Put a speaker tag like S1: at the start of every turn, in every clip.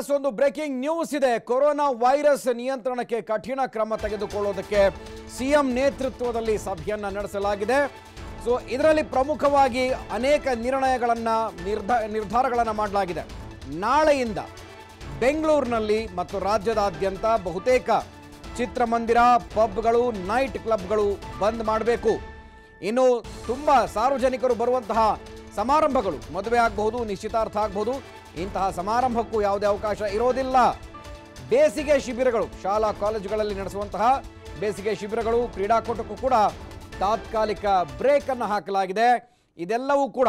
S1: ಒಂದು breaking news ಇದೆ. Corona virus ನಿಯಂತ್ರಣಕ್ಕೆ ಕಠಿಣ ಕ್ರಮ ತೆಗೆದುಕೊಳ್ಳೋದಕ್ಕೆ ಸಿಎಂ ನೇತೃತ್ವದಲ್ಲಿ ಸಭೆಯನ್ನ ನಡೆಸಲಾಗಿದೆ. ಸೊ ಇದರಲ್ಲಿ ಪ್ರಮುಖವಾಗಿ ಅನೇಕ ನಿರ್ಣಯಗಳನ್ನು ನಿರ್ಧ, ನಿರ್ಧಾರಗಳನ್ನು ಮಾಡಲಾಗಿದೆ. ನಾಳೆಯಿಂದ ಬೆಂಗಳೂರಿನಲ್ಲಿ ಮತ್ತು ರಾಜ್ಯದಾದ್ಯಂತ ಬಹುತೇಕ ಚಿತ್ರಮಂದಿರ, ಪಬ್ಗಳು ನೈಟ್ ಕ್ಲಬ್ಗಳು ಬಂದ್ ಮಾಡಬೇಕು. ಇನ್ನು ತುಂಬ ಸಾರ್ವಜನಿಕರು ಬರುವಂತಹ ಸಮಾರಂಭಗಳು ಮದುವೆ ಆಗಬಹುದು, ನಿಶ್ಚಿತಾರ್ಥ ಆಗಬಹುದು. ಇಂತಹ ಸಮಾರಂಭಕ್ಕೂ ಯಾವುದೇ ಅವಕಾಶ ಇರೋದಿಲ್ಲ. ಬೇಸಿಗೆ ಶಿಬಿರಗಳು, ಶಾಲಾ ಕಾಲೇಜುಗಳಲ್ಲಿ ನಡೆಸುವಂತಹ ಬೇಸಿಗೆ ಶಿಬಿರಗಳು, ಕ್ರೀಡಾಕೂಟಕ್ಕೂ ಕೂಡ ತಾತ್ಕಾಲಿಕ ಬ್ರೇಕ್ ಅನ್ನು ಹಾಕಲಾಗಿದೆ. ಇದೆಲ್ಲವೂ ಕೂಡ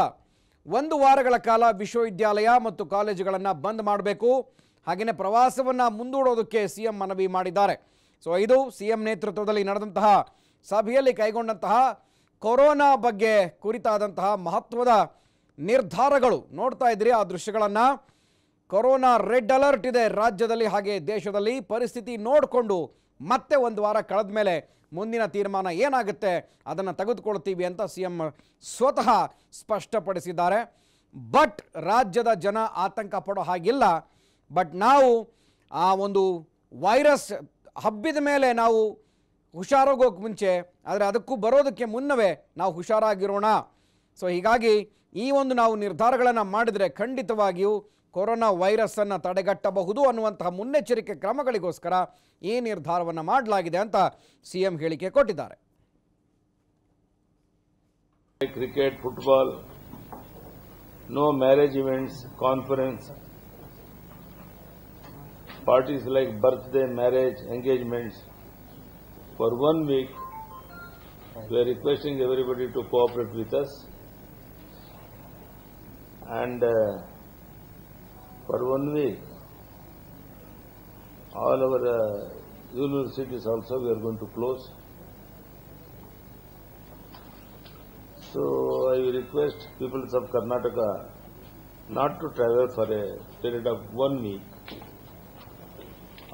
S1: ಒಂದು ವಾರಗಳ ಕಾಲ ವಿಶ್ವವಿದ್ಯಾಲಯ ಮತ್ತು ಕಾಲೇಜುಗಳನ್ನು ಬಂದ್ ಮಾಡಬೇಕು. ಹಾಗೆಯೇ ಪ್ರವಾಸವನ್ನು ಮುಂದೂಡೋದಕ್ಕೆ ಸಿ ಎಂ ಮನವಿ ಮಾಡಿದ್ದಾರೆ. ಸೊ, ಇದು ಸಿ ಎಂ ನೇತೃತ್ವದಲ್ಲಿ ನಡೆದಂತಹ ಸಭೆಯಲ್ಲಿ ಕೈಗೊಂಡಂತಹ ಕೊರೋನಾ ಬಗ್ಗೆ ಕುರಿತಾದಂತಹ ಮಹತ್ವದ ನಿರ್ಧಾರಗಳು. ನೋಡ್ತಾ ಇದ್ರಿ ಆ ದೃಶ್ಯಗಳನ್ನು. ಕೊರೋನಾ ರೆಡ್ ಅಲರ್ಟ್ ಇದೆ ರಾಜ್ಯದಲ್ಲಿ ಹಾಗೆ ದೇಶದಲ್ಲಿ. ಪರಿಸ್ಥಿತಿ ನೋಡಿಕೊಂಡು ಮತ್ತೆ ಒಂದು ವಾರ ಕಳೆದ ಮೇಲೆ ಮುಂದಿನ ತೀರ್ಮಾನ ಏನಾಗುತ್ತೆ ಅದನ್ನು ತೆಗೆದುಕೊಳ್ತೀವಿ ಅಂತ ಸಿ ಎಂ ಸ್ವತಃ ಸ್ಪಷ್ಟಪಡಿಸಿದ್ದಾರೆ. ಬಟ್ ರಾಜ್ಯದ ಜನ ಆತಂಕ ಪಡೋ ಹಾಗಿಲ್ಲ. ಬಟ್ ನಾವು ಆ ಒಂದು ವೈರಸ್ ಹಬ್ಬಿದ ಮೇಲೆ ನಾವು ಹುಷಾರಾಗೋಕೆ ಮುಂಚೆ, ಆದರೆ ಅದಕ್ಕೂ ಬರೋದಕ್ಕೆ ಮುನ್ನವೇ ನಾವು ಹುಷಾರಾಗಿರೋಣ. ಸೊ ಹೀಗಾಗಿ ಈ ಒಂದು ನಾವು ನಿರ್ಧಾರಗಳನ್ನು ಮಾಡಿದರೆ ಖಂಡಿತವಾಗಿಯೂ ಕೊರೋನಾ ವೈರಸ್ ಅನ್ನು ತಡೆಗಟ್ಟಬಹುದು ಅನ್ನುವಂತಹ ಮುನ್ನೆಚ್ಚರಿಕೆ ಕ್ರಮಗಳಿಗೋಸ್ಕರ ಈ ನಿರ್ಧಾರವನ್ನು ಮಾಡಲಾಗಿದೆ ಅಂತ ಸಿಎಂ ಹೇಳಿಕೆ ಕೊಟ್ಟಿದ್ದಾರೆ.
S2: Cricket, football, no marriage events, conference, parties like birthday, marriage, engagements for one week, we are requesting everybody to cooperate with us. And uh, for one week, all our uh, universities also we are going to close. So I request people of Karnataka not to travel for a period of one week.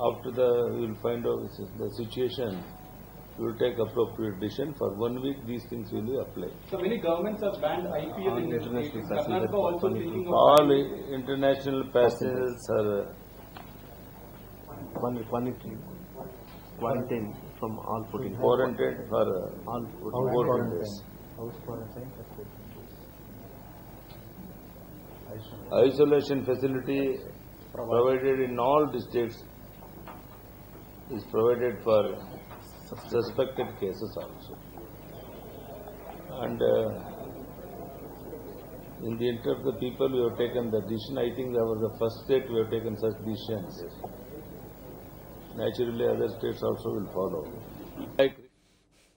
S2: After the, we will find out the situation, we will take appropriate decision. For one week, these things will be applied.
S3: So many governments have banned IPL in their states. Karnataka also thinking of
S2: All
S3: banning
S2: international passengers are, uh,
S4: One quarantine, quarantine from all 14.
S2: quarantined for uh,
S4: All
S2: 14 days. Isolation facility provided in all districts is provided for suspected cases also. And uh, in the interest of the people, we have taken the decision. I think that was the first state we have taken such decisions. Naturally, other states also will follow.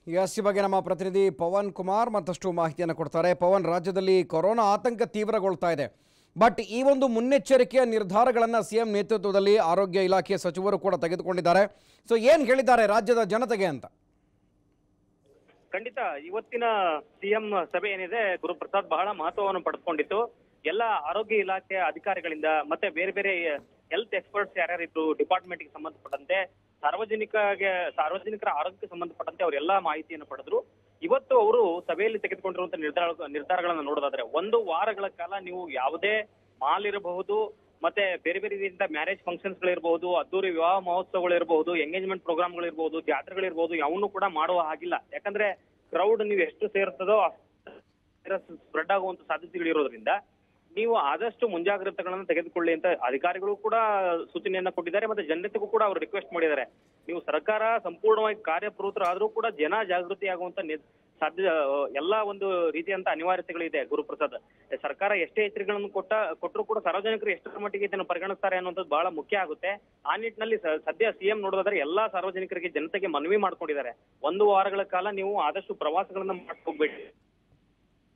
S1: S ಬಗ್ಗೆ ನಮ್ಮ ಪ್ರತಿನಿಧಿ ಪವನ್ ಕುಮಾರ್ ಮತ್ತಷ್ಟು ಮಾಹಿತಿಯನ್ನು ಕೊಡ್ತಾರೆ ಪವನ್ ರಾಜ್ಯದಲ್ಲಿ corona ಆತಂಕ ತೀವ್ರಗೊಳ್ತಾ ಇದೆ but ಈ ಒಂದು ಮುನ್ನೆಚ್ಚರಿಕೆಯ ನಿರ್ಧಾರಗಳನ್ನು ಸಿಎಂ ನೇತೃತ್ವದಲ್ಲಿ ಆರೋಗ್ಯ ಇಲಾಖೆಯ ಸಚಿವರು ಕೂಡ ತೆಗೆದುಕೊಂಡಿದ್ದಾರೆ. ಸೊ ಏನು ಹೇಳಿದ್ದಾರೆ ರಾಜ್ಯದ ಜನತೆಗೆ ಅಂತ?
S5: ಖಂಡಿತ, ಇವತ್ತಿನ ಸಿಎಂ ಸಭೆ ಏನಿದೆ, ಗುರುಪ್ರಸಾದ್ ಬಹಳ ಮಹತ್ವವನ್ನು ಪಡೆದುಕೊಂಡಿತ್ತು. ಎಲ್ಲ ಆರೋಗ್ಯ ಇಲಾಖೆ ಅಧಿಕಾರಿಗಳಿಂದ ಮತ್ತೆ ಬೇರೆ ಬೇರೆ ಹೆಲ್ತ್ ಎಕ್ಸ್ಪರ್ಟ್ಸ್ ಯಾರ್ಯಾರಿದ್ರು ಡಿಪಾರ್ಟ್ಮೆಂಟ್ಗೆ ಸಂಬಂಧಪಟ್ಟಂತೆ, ಸಾರ್ವಜನಿಕಗೆ, ಸಾರ್ವಜನಿಕರ ಆರೋಗ್ಯಕ್ಕೆ ಸಂಬಂಧಪಟ್ಟಂತೆ ಅವರೆಲ್ಲ ಮಾಹಿತಿಯನ್ನು ಪಡೆದ್ರು. ಇವತ್ತು ಅವರು ಸಭೆಯಲ್ಲಿ ತೆಗೆದುಕೊಂಡಿರುವಂತಹ ನಿರ್ಧಾರ, ನಿರ್ಧಾರಗಳನ್ನ ನೋಡೋದಾದ್ರೆ ಒಂದು ವಾರಗಳ ಕಾಲ ನೀವು ಯಾವುದೇ ಮಾಲ್ ಇರಬಹುದು, ಮತ್ತೆ ಬೇರೆ ಬೇರೆ ರೀತಿಯಿಂದ ಮ್ಯಾರೇಜ್ ಫಂಕ್ಷನ್ಸ್ ಗಳಿರಬಹುದು ಅದ್ದೂರಿ ವಿವಾಹ ಮಹೋತ್ಸವಗಳಿರಬಹುದು ಎಂಗೇಜ್ಮೆಂಟ್ ಪ್ರೋಗ್ರಾಮ್ಗಳಿರ್ಬಹುದು ಜಾತ್ರೆಗಳಿರ್ಬಹುದು ಯಾವನ್ನೂ ಕೂಡ ಮಾಡುವ ಹಾಗಿಲ್ಲ. ಯಾಕಂದ್ರೆ ಕ್ರೌಡ್ ನೀವು ಎಷ್ಟು ಸೇರ್ತದೋ ಸ್ಪ್ರೆಡ್ ಆಗುವಂತ ಸಾಧ್ಯತೆಗಳಿರೋದ್ರಿಂದ ನೀವು ಆದಷ್ಟು ಮುಂಜಾಗ್ರತೆಗಳನ್ನು ತೆಗೆದುಕೊಳ್ಳಿ ಅಂತ ಅಧಿಕಾರಿಗಳು ಕೂಡ ಸೂಚನೆಯನ್ನ ಕೊಟ್ಟಿದ್ದಾರೆ ಮತ್ತೆ ಜನತೆಗೂ ಕೂಡ ಅವರು ರಿಕ್ವೆಸ್ಟ್ ಮಾಡಿದ್ದಾರೆ. ನೀವು ಸರ್ಕಾರ ಸಂಪೂರ್ಣವಾಗಿ ಕಾರ್ಯಪ್ರವೃತ್ತರಾದ್ರೂ ಕೂಡ ಜನ ಜಾಗೃತಿ ಆಗುವಂತ ಸಾಧ್ಯ, ಎಲ್ಲಾ ಒಂದು ರೀತಿಯಂತ ಅನಿವಾರ್ಯತೆಗಳಿದೆ ಗುರುಪ್ರಸಾದ್. ಸರ್ಕಾರ ಎಷ್ಟೇ ಎಚ್ಚರಿಕೆಗಳನ್ನು ಕೊಟ್ಟ ಕೊಟ್ಟರು ಕೂಡ ಸಾರ್ವಜನಿಕರು ಎಷ್ಟರ ಮಟ್ಟಿಗೆ ಇದನ್ನು ಪರಿಗಣಿಸ್ತಾರೆ ಅನ್ನುವಂಥದ್ದು ಬಹಳ ಮುಖ್ಯ ಆಗುತ್ತೆ. ಆ ನಿಟ್ಟಿನಲ್ಲಿ ಸದ್ಯ ಸಿಎಂ ನೋಡೋದಾದ್ರೆ ಎಲ್ಲಾ ಸಾರ್ವಜನಿಕರಿಗೆ ಜನತೆಗೆ ಮನವಿ ಮಾಡ್ಕೊಂಡಿದ್ದಾರೆ. ಒಂದು ವಾರಗಳ ಕಾಲ ನೀವು ಆದಷ್ಟು ಪ್ರವಾಸಗಳನ್ನ ಮಾಡ್ಕೋಬೇಡಿ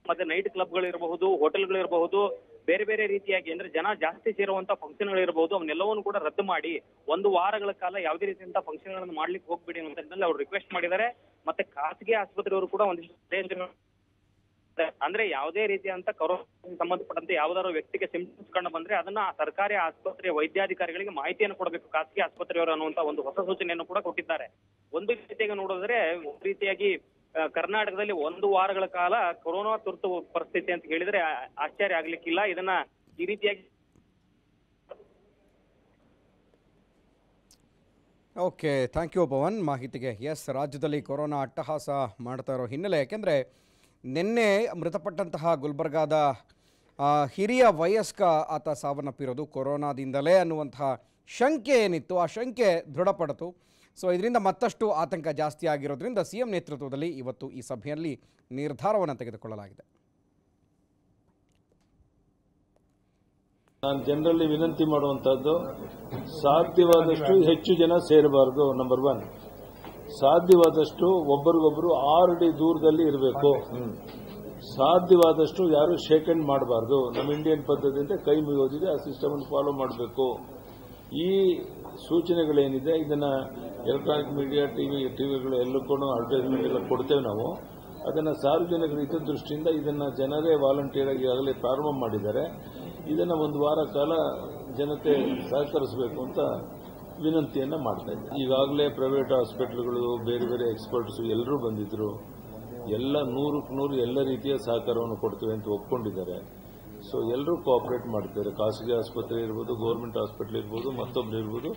S5: ಮತ್ತೆ ನೈಟ್ ಕ್ಲಬ್ಗಳಿರಬಹುದು, ಹೋಟೆಲ್ಗಳಿರಬಹುದು ಬೇರೆ ಬೇರೆ ರೀತಿಯಾಗಿ ಅಂದ್ರೆ ಜನ ಜಾಸ್ತಿ ಸೇರುವಂತ ಫಂಕ್ಷನ್ಗಳಿರಬಹುದು ಅವನ್ನೆಲ್ಲವನ್ನು ಕೂಡ ರದ್ದು ಮಾಡಿ ಒಂದು ವಾರಗಳ ಕಾಲ ಯಾವುದೇ ರೀತಿಯಂತ ಫಂಕ್ಷನ್ಗಳನ್ನು ಮಾಡ್ಲಿಕ್ಕೆ ಹೋಗ್ಬೇಡಿ ಅಂತ ನಿಟ್ಟಿನಲ್ಲಿ ಅವ್ರು ರಿಕ್ವೆಸ್ಟ್ ಮಾಡಿದ್ದಾರೆ. ಮತ್ತೆ ಖಾಸಗಿ ಆಸ್ಪತ್ರೆಯವರು ಕೂಡ ಒಂದಿಷ್ಟು ಅಂದ್ರೆ ಯಾವುದೇ ರೀತಿಯಂತ ಕೊರೋನಾ ಸಂಬಂಧಪಟ್ಟಂತೆ ಯಾವ್ದಾದ್ರು ವ್ಯಕ್ತಿಗೆ ಸಿಂಪ್ಟಮ್ಸ್ ಕಂಡು ಬಂದ್ರೆ ಅದನ್ನ ಸರ್ಕಾರಿ ಆಸ್ಪತ್ರೆಯ ವೈದ್ಯಾಧಿಕಾರಿಗಳಿಗೆ ಮಾಹಿತಿಯನ್ನು ಕೊಡಬೇಕು. ಖಾಸಗಿ ಆಸ್ಪತ್ರೆಯವರು ಅನ್ನುವಂತ ಒಂದು ಹೊಸ ಸೂಚನೆಯನ್ನು ಕೂಡ ಕೊಟ್ಟಿದ್ದಾರೆ. ಒಂದು ರೀತಿಯಾಗಿ ನೋಡಿದ್ರೆ, ಒಂದು ರೀತಿಯಾಗಿ ಕರ್ನಾಟಕದಲ್ಲಿ ಒಂದು ವಾರಗಳ ಕಾಲ ಕೊರೋನಾ ತುರ್ತು ಪರಿಸ್ಥಿತಿ ಅಂತ ಹೇಳಿದ್ರೆ ಆಶ್ಚರ್ಯ ಆಗ್ಲಿಕ್ಕಿಲ್ಲ. ಇದನ್ನ ಈ ರೀತಿಯಾಗಿ
S1: ಓಕೆ ಥ್ಯಾಂಕ್ ಯು ಪವನ್. ಮಾಹಿತಿಗೆ ಎಸ್ ರಾಜ್ಯದಲ್ಲಿ ಕೊರೋನಾ ಅಟ್ಟಹಾಸ ಮಾಡ್ತಾ ಇರೋ ಹಿನ್ನೆಲೆ, ಯಾಕೆಂದರೆ ನಿನ್ನೆ ಮೃತಪಟ್ಟಂತಹ ಗುಲ್ಬರ್ಗಾದ ಹಿರಿಯ ವಯಸ್ಕ ಆತ ಸಾವನ್ನಪ್ಪಿರೋದು ಕೊರೋನಾದಿಂದಲೇ ಅನ್ನುವಂತಹ ಶಂಕೆ ಏನಿತ್ತು, ಆ ಶಂಕೆ ದೃಢಪಡಿತು. ಸೊ ಇದರಿಂದ ಮತ್ತಷ್ಟು ಆತಂಕ ಜಾಸ್ತಿ ಆಗಿರೋದ್ರಿಂದ ಸಿ ಎಂ ನೇತೃತ್ವದಲ್ಲಿ ಇವತ್ತು ಈ ಸಭೆಯಲ್ಲಿ ನಿರ್ಧಾರವನ್ನು ತೆಗೆದುಕೊಳ್ಳಲಾಗಿದೆ.
S2: ನಾನು ಜನರಲ್ಲಿ ವಿನಂತಿ ಮಾಡುವಂತಹದ್ದು ಸಾಧ್ಯವಾದಷ್ಟು ಹೆಚ್ಚು ಜನ ಸೇರಬಾರದು ನಂಬರ್ ಒನ್ ಸಾಧ್ಯವಾದಷ್ಟು ಒಬ್ಬರಿಗೊಬ್ಬರು ಆರು ಅಡಿ ದೂರದಲ್ಲಿ ಇರಬೇಕು. ಸಾಧ್ಯವಾದಷ್ಟು ಯಾರು ಶೇಕ್ ಹ್ಯಾಂಡ್ ಮಾಡಬಾರ್ದು. ನಮ್ಮ ಇಂಡಿಯನ್ ಪದ್ಧತಿಯಿಂದ ಕೈ ಮುಗಿಯೋದಿದೆ, ಆ ಸಿಸ್ಟಮನ್ನು ಫಾಲೋ ಮಾಡಬೇಕು. ಈ ಸೂಚನೆಗಳೇನಿದೆ, ಇದನ್ನ ಎಲೆಕ್ಟ್ರಾನಿಕ್ ಮೀಡಿಯಾ, ಟಿವಿ, ಟಿವಿಗಳು ಎಲ್ಲಕ್ಕೂ ಅಡ್ವರ್ಟೈಸ್ಮೆಂಟ್ ಎಲ್ಲ ಕೊಡ್ತೇವೆ ನಾವು. ಅದನ್ನ ಸಾರ್ವಜನಿಕರ ಹಿತದೃಷ್ಟಿಯಿಂದ ಇದನ್ನ ಜನರೇ ವಾಲಂಟಿಯರ್ ಆಗಿ ಆಗಲೇ ಪ್ರಾರಂಭ ಮಾಡಿದ್ದಾರೆ. ಇದನ್ನ ಒಂದು ವಾರ ಕಾಲ ಜನತೆ ಸಹಕರಿಸಬೇಕು ಅಂತ ವಿನಂತಿಯನ್ನ ಮಾಡ್ತಾ ಇದ್ದೆ ಈಗಾಗಲೇ ಪ್ರೈವೇಟ್ ಹಾಸ್ಪಿಟಲ್ಗಳು ಬೇರೆ ಬೇರೆ ಎಕ್ಸ್ಪರ್ಟ್ಸ್ ಎಲ್ಲರೂ ಬಂದಿದ್ರು. ಎಲ್ಲ ನೂರಕ್ಕೆ ನೂರು ಎಲ್ಲ ರೀತಿಯ ಸಹಕಾರವನ್ನು ಕೊಡ್ತೇವೆ ಅಂತ ಒಪ್ಕೊಂಡಿದ್ದಾರೆ. ಸೊ ಎಲ್ಲರೂ ಕೋಆಪರೇಟ್ ಮಾಡ್ತಾರೆ. ಖಾಸಗಿ ಆಸ್ಪತ್ರೆ ಇರ್ಬೋದು ಗೌರ್ಮೆಂಟ್ ಹಾಸ್ಪಿಟಲ್ ಇರ್ಬೋದು ಮತ್ತೊಬ್ರು ಇರ್ಬೋದು.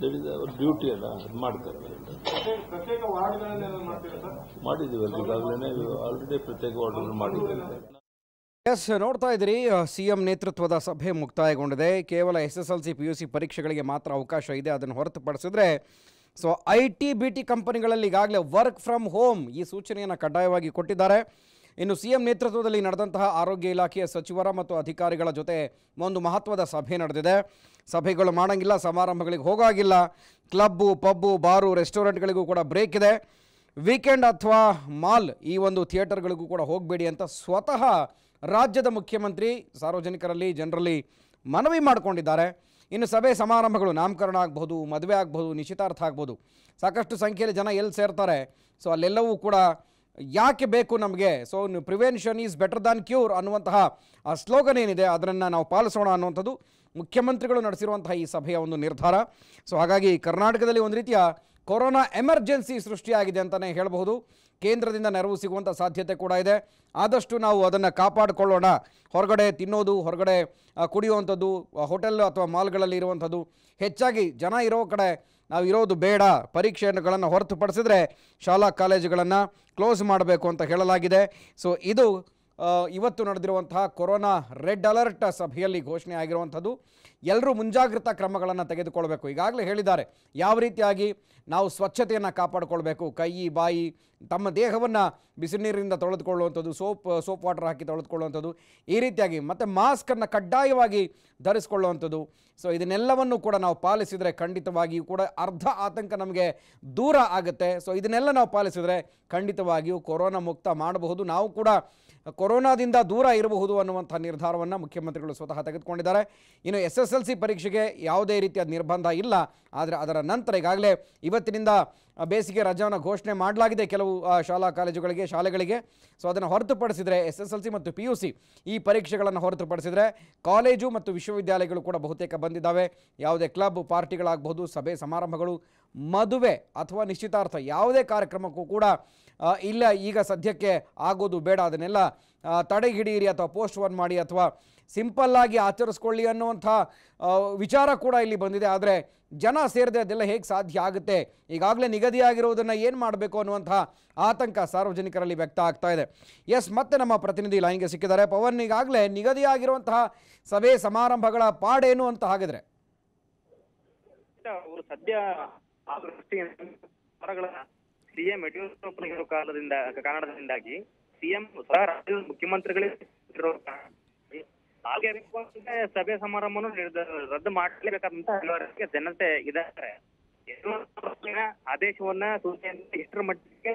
S2: ದಟ್ ಇಸ್ ಅವ್ರ ಡ್ಯೂಟಿ ಅಲ್ಲ ಅದು ಮಾಡ್ತಾರೆ ಮಾಡಿದ್ದೀವಿ ಈಗಾಗಲೇ ಆಲ್ರೆಡಿ ಪ್ರತ್ಯೇಕ ವಾರ್ಡ್ಗಳು ಮಾಡಿದ್ದೀವಿ.
S1: ಎಸ್ ನೋಡ್ತಾ ಇದ್ದೀರಿ. ಸಿಎಂ ನೇತೃತ್ವದ ಸಭೆ ಮುಕ್ತಾಯಗೊಂಡಿದೆ. ಕೇವಲ S S L C P U C ಪರೀಕ್ಷೆಗಳಿಗೆ ಮಾತ್ರ ಅವಕಾಶ ಇದೆ. ಅದನ್ನು ಹೊರತುಪಡಿಸಿದ್ರೆ so I T B T ಕಂಪನಿಗಳಲ್ಲಿ ಈಗಾಗಲೇ ವರ್ಕ್ ಫ್ರಮ್ ಹೋಮ್ ಈ ಸೂಚನೆಯನ್ನು ಕಡ್ಡಾಯವಾಗಿ ಕೊಟ್ಟಿದ್ದಾರೆ. ಇನ್ನು ಸಿಎಂ ನೇತೃತ್ವದಲ್ಲಿ ನಡೆದಂತಹ ಆರೋಗ್ಯ ಇಲಾಖೆಯ ಸಚಿವರ ಮತ್ತು ಅಧಿಕಾರಿಗಳ ಜೊತೆ ಒಂದು ಮಹತ್ವದ ಸಭೆ ನಡೆದಿದೆ. ಸಭೆಗಳು ಮಾಡೋಂಗಿಲ್ಲ, ಸಮಾರಂಭಗಳಿಗೆ ಹೋಗಾಗಿಲ್ಲ. ಕ್ಲಬ್ಬು, ಪಬ್ಬು, ಬಾರು, ರೆಸ್ಟೋರೆಂಟ್ಗಳಿಗೂ ಕೂಡ ಬ್ರೇಕ್ ಇದೆ. ವೀಕೆಂಡ್ ಅಥವಾ ಮಾಲ್ ಈ ಒಂದು ಥಿಯೇಟರ್ಗಳಿಗೂ ಕೂಡ ಹೋಗಬೇಡಿ ಅಂತ ಸ್ವತಃ ರಾಜ್ಯದ ಮುಖ್ಯಮಂತ್ರಿ, ಸಾರ್ವಜನಿಕರಲ್ಲಿ ಜನರಲ್ಲಿ ಮನವಿ ಮಾಡಿಕೊಂಡಿದ್ದಾರೆ. ಇನ್ನು ಸಭೆ ಸಮಾರಂಭಗಳು ನಾಮಕರಣ ಆಗ್ಬೋದು ಮದುವೆ ಆಗ್ಬೋದು ನಿಶ್ಚಿತಾರ್ಥ ಆಗ್ಬೋದು ಸಾಕಷ್ಟು ಸಂಖ್ಯೆಯಲ್ಲಿ ಜನ ಎಲ್ಲಿ ಸೇರ್ತಾರೆ. ಸೊ, ಅಲ್ಲೆಲ್ಲವೂ ಕೂಡ ಯಾಕೆ ಬೇಕು ನಮಗೆ? So prevention is better than cure ಅನ್ನುವಂತಹ ಆ ಸ್ಲೋಗನ್ ಏನಿದೆ, ಅದನ್ನು ನಾವು ಪಾಲಿಸೋಣ ಅನ್ನುವಂಥದ್ದು ಮುಖ್ಯಮಂತ್ರಿಗಳು ನಡೆಸಿರುವಂತಹ ಈ ಸಭೆಯ ಒಂದು ನಿರ್ಧಾರ. ಸೊ ಹಾಗಾಗಿ ಕರ್ನಾಟಕದಲ್ಲಿ ಒಂದು ರೀತಿಯ ಕೊರೋನಾ ಎಮರ್ಜೆನ್ಸಿ ಸೃಷ್ಟಿಯಾಗಿದೆ ಅಂತಲೇ ಹೇಳಬಹುದು. ಕೇಂದ್ರದಿಂದ ನೆರವು ಸಿಗುವಂಥ ಸಾಧ್ಯತೆ ಕೂಡ ಇದೆ. ಆದಷ್ಟು ನಾವು ಅದನ್ನು ಕಾಪಾಡಿಕೊಳ್ಳೋಣ. ಹೊರಗಡೆ ತಿನ್ನೋದು, ಹೊರಗಡೆ ಕುಡಿಯುವಂಥದ್ದು ಹೋಟೆಲ್ ಅಥವಾ ಮಾಲ್ಗಳಲ್ಲಿ ಇರುವಂಥದ್ದು, ಹೆಚ್ಚಾಗಿ ಜನ ಇರೋ ಕಡೆ ನಾವು ಇರೋದು ಬೇಡ. ಪರೀಕ್ಷೆಗಳನ್ನು ಹೊರತುಪಡಿಸಿದ್ರೆ ಶಾಲಾ ಕಾಲೇಜುಗಳನ್ನು ಕ್ಲೋಸ್ ಮಾಡಬೇಕು ಅಂತ ಹೇಳಲಾಗಿದೆ. ಸೊ ಇದು ಇವತ್ತು ನಡೆದಿರುವಂತಹ ಕೊರೋನಾ ರೆಡ್ ಅಲರ್ಟ್ ಸಭೆಯಲ್ಲಿ ಘೋಷಣೆ ಆಗಿರುವಂಥದ್ದು ಎಲ್ಲರೂ ಮುಂಜಾಗ್ರತಾ ಕ್ರಮಗಳನ್ನು ತೆಗೆದುಕೊಳ್ಬೇಕು. ಈಗಾಗಲೇ ಹೇಳಿದ್ದಾರೆ, ಯಾವ ರೀತಿಯಾಗಿ ನಾವು ಸ್ವಚ್ಛತೆಯನ್ನು ಕಾಪಾಡಿಕೊಳ್ಬೇಕು, ಕೈ, ಬಾಯಿ, ತಮ್ಮ ದೇಹವನ್ನು ಬಿಸಿ ನೀರಿನಿಂದ ತೊಳೆದುಕೊಳ್ಳುವಂಥದ್ದು, ಸೋಪ್ ಸೋಪ್ ವಾಟರ್ ಹಾಕಿ ತೊಳೆದುಕೊಳ್ಳುವಂಥದ್ದು, ಈ ರೀತಿಯಾಗಿ ಮತ್ತು ಮಾಸ್ಕನ್ನು ಕಡ್ಡಾಯವಾಗಿ ಧರಿಸ್ಕೊಳ್ಳುವಂಥದ್ದು. ಸೊ ಇದನ್ನೆಲ್ಲವನ್ನು ಕೂಡ ನಾವು ಪಾಲಿಸಿದರೆ ಖಂಡಿತವಾಗಿಯೂ ಕೂಡ ಅರ್ಧ ಆತಂಕ ನಮಗೆ ದೂರ ಆಗುತ್ತೆ. ಸೊ ಇದನ್ನೆಲ್ಲ ನಾವು ಪಾಲಿಸಿದರೆ ಖಂಡಿತವಾಗಿಯೂ ಕೊರೋನಾ ಮುಕ್ತ ಮಾಡಬಹುದು. ನಾವು ಕೂಡ ಕೊರೋನಾದಿಂದ ದೂರ ಇರಬಹುದು ಅನ್ನುವಂಥ ನಿರ್ಧಾರವನ್ನು ಮುಖ್ಯಮಂತ್ರಿಗಳು ಸ್ವತಃ ತೆಗೆದುಕೊಂಡಿದ್ದಾರೆ. ಇನ್ನು ಎಸ್ ಎಸ್ ಎಲ್ ಸಿ ಪರೀಕ್ಷೆಗೆ ಯಾವುದೇ ರೀತಿಯ ನಿರ್ಬಂಧ ಇಲ್ಲ. ಆದರೆ ಅದರ ನಂತರ ಈಗಾಗಲೇ ಇವತ್ತಿನಿಂದ ಬೇಸಿಗೆ ರಜಾವನ್ನು ಘೋಷಣೆ ಮಾಡಲಾಗಿದೆ ಕೆಲವು ಶಾಲಾ ಕಾಲೇಜುಗಳಿಗೆ, ಶಾಲೆಗಳಿಗೆ. ಸೊ ಅದನ್ನು ಹೊರತುಪಡಿಸಿದರೆ ಎಸ್ ಎಸ್ ಎಲ್ ಸಿ ಮತ್ತು ಪಿ ಯು ಸಿ ಈ ಪರೀಕ್ಷೆಗಳನ್ನು ಹೊರತುಪಡಿಸಿದರೆ ಕಾಲೇಜು ಮತ್ತು ವಿಶ್ವವಿದ್ಯಾಲಯಗಳು ಕೂಡ ಬಹುತೇಕ ಬಂದಿದ್ದಾವೆ. ಯಾವುದೇ ಕ್ಲಬ್ ಪಾರ್ಟಿಗಳಾಗಬಹುದು, ಸಭೆ ಸಮಾರಂಭಗಳು, ಮದುವೆ ಅಥವಾ ನಿಶ್ಚಿತಾರ್ಥ ಯಾವುದೇ ಕಾರ್ಯಕ್ರಮಕ್ಕೂ ಕೂಡ ಇಲ್ಲ, ಈಗ ಸದ್ಯಕ್ಕೆ ಆಗೋದು ಬೇಡ, ಅದನ್ನೆಲ್ಲ ತಡೆಹಿಡಿಯಿರಿ ಅಥವಾ ಪೋಸ್ಟ್ ಓನ್ ಮಾಡಿ ಅಥವಾ ಸಿಂಪಲ್ಲಾಗಿ ಆಚರಿಸ್ಕೊಳ್ಳಿ ಅನ್ನುವಂಥ ವಿಚಾರ ಕೂಡ ಇಲ್ಲಿ ಬಂದಿದೆ. ಆದರೆ ಜನ ಸೇರಿದೆ ಅದೆಲ್ಲ ಹೇಗೆ ಸಾಧ್ಯ ಆಗುತ್ತೆ? ಈಗಾಗಲೇ ನಿಗದಿಯಾಗಿರುವುದನ್ನು ಏನು ಮಾಡಬೇಕು ಅನ್ನುವಂಥ ಆತಂಕ ಸಾರ್ವಜನಿಕರಲ್ಲಿ ವ್ಯಕ್ತ ಆಗ್ತಾ ಇದೆ. ಎಸ್ ಮತ್ತೆ ನಮ್ಮ ಪ್ರತಿನಿಧಿ ಲೈನ್ಗೆ ಸಿಕ್ಕಿದ್ದಾರೆ. ಪವನ್, ಈಗಾಗಲೇ ನಿಗದಿಯಾಗಿರುವಂತಹ ಸಭೆ ಸಮಾರಂಭಗಳ ಪಾಡೇನು ಅಂತ ಹಾಗಿದ್ರೆ?
S5: ಸದ್ಯ ಸಿಎಂ ಯಡಿಯೂರಪ್ಪ ಇರೋ ಕಾಲದಿಂದ ಕಾರಣದಿಂದಾಗಿ ಸಿಎಂ ಸಹ ರಾಜ್ಯದ ಮುಖ್ಯಮಂತ್ರಿಗಳೇ ಹಾಗೆ ಸಭೆ ಸಮಾರಂಭವನ್ನು ರದ್ದು ಮಾಡಲೇಬೇಕಾದಂತ ಜನತೆ ಇದ್ದಾರೆ. ಆದೇಶವನ್ನ ಸೂಚನೆ ಇಷ್ಟರ ಮಟ್ಟಿಗೆ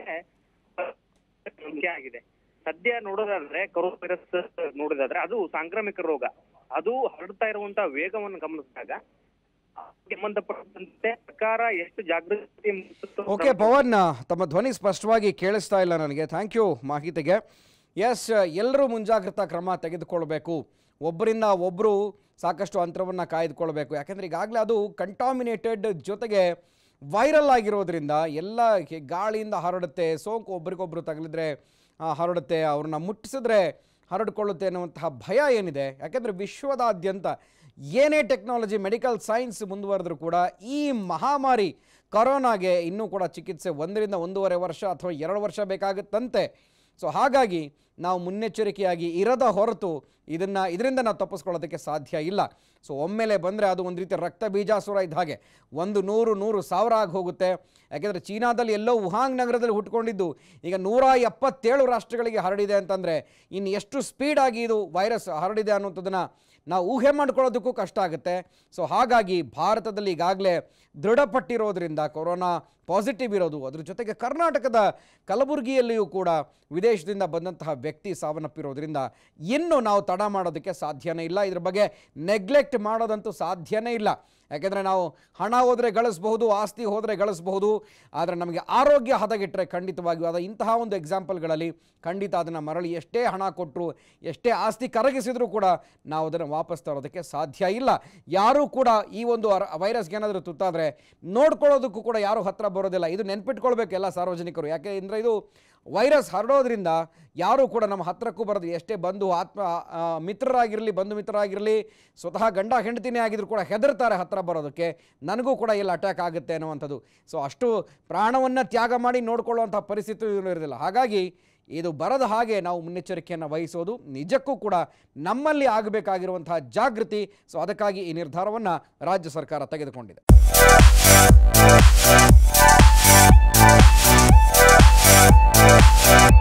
S5: ಮುಖ್ಯ ಆಗಿದೆ. ಸದ್ಯ ನೋಡೋದಾದ್ರೆ, ಕರೋನಾ ವೈರಸ್ ನೋಡೋದಾದ್ರೆ ಅದು ಸಾಂಕ್ರಾಮಿಕ ರೋಗ. ಅದು ಹರಡ್ತಾ ಇರುವಂತ ವೇಗವನ್ನು ಗಮನಿಸಿದಾಗ
S1: ಓಕೆ ಪವನ್, ತಮ್ಮ ಧ್ವನಿ ಸ್ಪಷ್ಟವಾಗಿ ಕೇಳಿಸ್ತಾ ಇಲ್ಲ ನನಗೆ. ಥ್ಯಾಂಕ್ ಯು ಮಾಹಿತಿಗೆ. ಎಸ್ ಎಲ್ಲರೂ ಮುಂಜಾಗ್ರತಾ ಕ್ರಮ ತೆಗೆದುಕೊಳ್ಬೇಕು. ಒಬ್ಬರಿಂದ ಒಬ್ಬರು ಸಾಕಷ್ಟು ಅಂತರವನ್ನು ಕಾಯ್ದುಕೊಳ್ಬೇಕು. ಯಾಕಂದ್ರೆ ಈಗಾಗಲೇ ಅದು ಕಂಟಾಮಿನೇಟೆಡ್ ಜೊತೆಗೆ ವೈರಲ್ ಆಗಿರೋದ್ರಿಂದ ಎಲ್ಲ ಗಾಳಿಯಿಂದ ಹರಡುತ್ತೆ, ಸೋಂಕು ಒಬ್ರಿಗೊಬ್ರು ತಗಲಿದ್ರೆ ಹರಡುತ್ತೆ, ಅವ್ರನ್ನ ಮುಟ್ಟಿಸಿದ್ರೆ ಹರಡಿಕೊಳ್ಳುತ್ತೆ ಅನ್ನುವಂತಹ ಭಯ ಏನಿದೆ? ಯಾಕೆಂದರೆ ವಿಶ್ವದಾದ್ಯಂತ ಏನೇ ಟೆಕ್ನಾಲಜಿ, ಮೆಡಿಕಲ್ ಸೈನ್ಸ್ ಮುಂದುವರೆದ್ರೂ ಕೂಡ ಈ ಮಹಾಮಾರಿ ಕೊರೋನಾಗೆ ಇನ್ನೂ ಕೂಡ ಚಿಕಿತ್ಸೆ ಒಂದರಿಂದ ಒಂದೂವರೆ ವರ್ಷ ಅಥವಾ ಎರಡು ವರ್ಷ ಬೇಕಾಗುತ್ತಂತೆ. ಸೊ ಹಾಗಾಗಿ ನಾವು ಮುನ್ನೆಚ್ಚರಿಕೆಯಾಗಿ ಇರದ ಹೊರತು ಇದನ್ನು, ಇದರಿಂದ ನಾವು ತಪ್ಪಿಸ್ಕೊಳ್ಳೋದಕ್ಕೆ ಸಾಧ್ಯ ಇಲ್ಲ. ಸೊ ಒಮ್ಮೆಲೆ ಬಂದರೆ ಅದು ಒಂದು ರೀತಿ ರಕ್ತ ಬೀಜಾಸುರ ಇದ್ದ ಹಾಗೆ. ಒಂದು ನೂರು ನೂರು ಸಾವಿರ ಆಗಿ ಹೋಗುತ್ತೆ. ಯಾಕೆಂದರೆ ಚೀನಾದಲ್ಲಿ ಎಲ್ಲೋ ವುಹಾಂಗ್ ನಗರದಲ್ಲಿ ಹುಟ್ಕೊಂಡಿದ್ದು. ಈಗ ನೂರ ಎಪ್ಪತ್ತೇಳು ರಾಷ್ಟ್ರಗಳಿಗೆ ಹರಡಿದೆ ಅಂತಂದರೆ ಇನ್ನು ಎಷ್ಟು ಸ್ಪೀಡಾಗಿ ಇದು ವೈರಸ್ ಹರಡಿದೆ ಅನ್ನೋಂಥದ್ದನ್ನು ನಾವು ಊಹೆ ಮಾಡ್ಕೊಳ್ಳೋದಕ್ಕೂ ಕಷ್ಟ ಆಗುತ್ತೆ. ಸೊ ಹಾಗಾಗಿ ಭಾರತದಲ್ಲಿ ಈಗಾಗಲೇ ದೃಢಪಟ್ಟಿರೋದ್ರಿಂದ ಕೊರೋನಾ ಪಾಸಿಟಿವ್ ಇರೋದು. ಅದ್ರ ಜೊತೆಗೆ ಕರ್ನಾಟಕದ ಕಲಬುರಗಿಯಲ್ಲಿಯೂ ಕೂಡ ವಿದೇಶದಿಂದ ಬಂದಂತಹ ವ್ಯಕ್ತಿ ಸಾವನ್ನಪ್ಪಿರೋದ್ರಿಂದ ಇನ್ನೂ ನಾವು ತಡ ಮಾಡೋದಕ್ಕೆ ಸಾಧ್ಯನೇ ಇಲ್ಲ. ಇದ್ರ ಬಗ್ಗೆ ನೆಗ್ಲೆಕ್ಟ್ ಮಾಡೋದಂತೂ ಸಾಧ್ಯನೇ ಇಲ್ಲ. ಯಾಕೆಂದರೆ ನಾವು ಹಣ ಹೋದರೆ ಗಳಿಸಬಹುದು, ಆಸ್ತಿ ಹೋದರೆ ಗಳಿಸಬಹುದು, ಆದರೆ ನಮಗೆ ಆರೋಗ್ಯ ಹದಗೆಟ್ಟರೆ ಖಂಡಿತವಾಗಿಯೂ ಅದ. ಇಂತಹ ಒಂದು ಎಕ್ಸಾಂಪಲ್ಗಳಲ್ಲಿ ಖಂಡಿತ ಅದನ್ನು ಮರಳಿ ಎಷ್ಟೇ ಹಣ ಕೊಟ್ಟರು ಎಷ್ಟೇ ಆಸ್ತಿ ಕರಗಿಸಿದರೂ ಕೂಡ ನಾವು ಅದನ್ನು ವಾಪಸ್ ತರೋದಕ್ಕೆ ಸಾಧ್ಯ ಇಲ್ಲ. ಯಾರೂ ಕೂಡ ಈ ಒಂದು ವೈರಸ್ಗೆ ಏನಾದರೂ ತುತ್ತಾದರೆ ನೋಡ್ಕೊಳ್ಳೋದಕ್ಕೂ ಕೂಡ ಯಾರು ಹತ್ರ ಬರೋದಿಲ್ಲ. ಇದು ನೆನ್ಪಿಟ್ಕೊಳ್ಬೇಕು ಎಲ್ಲ ಸಾರ್ವಜನಿಕರು. ಯಾಕೆ ಅಂದರೆ ಇದು ವೈರಸ್ ಹರಡೋದ್ರಿಂದ ಯಾರೂ ಕೂಡ ನಮ್ಮ ಹತ್ತಿರಕ್ಕೂ ಬರೋದು ಎಷ್ಟೇ ಬಂಧು ಆತ್ಮ ಮಿತ್ರರಾಗಿರಲಿ, ಬಂಧು ಮಿತ್ರರಾಗಿರಲಿ, ಸ್ವತಃ ಗಂಡ ಹೆಂಡತಿನೇ ಆಗಿದ್ರು ಕೂಡ ಹೆದರ್ತಾರೆ ಹತ್ತಿರ ಬರೋದಕ್ಕೆ. ನನಗೂ ಕೂಡ ಇಲ್ಲಿ ಅಟ್ಯಾಕ್ ಆಗುತ್ತೆ ಅನ್ನುವಂಥದ್ದು. ಸೊ ಅಷ್ಟು ಪ್ರಾಣವನ್ನು ತ್ಯಾಗ ಮಾಡಿ ನೋಡ್ಕೊಳ್ಳುವಂಥ ಪರಿಸ್ಥಿತಿ ಇರೋದಿಲ್ಲ ಹಾಗಾಗಿ ಇದು ಬರದ ಹಾಗೆ ನಾವು ಮುನ್ನೆಚ್ಚರಿಕೆಯನ್ನು ವಹಿಸೋದು. ನಿಜಕ್ಕೂ ಕೂಡ ನಮ್ಮಲ್ಲಿ ಆಗಬೇಕಾಗಿರುವಂತಹ ಜಾಗೃತಿ. ಸೊ ಅದಕ್ಕಾಗಿ ಈ ನಿರ್ಧಾರವನ್ನು ರಾಜ್ಯ ಸರ್ಕಾರ ತೆಗೆದುಕೊಂಡಿದೆ. We'll